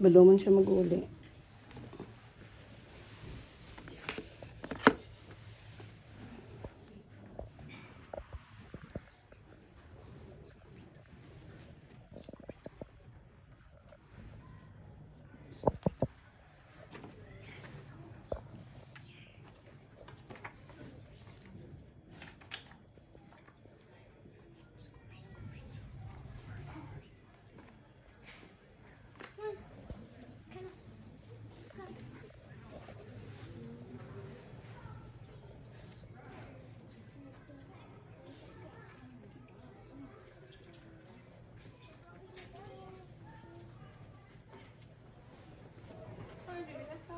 Baluman siya mag-uli. Thank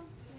Bye.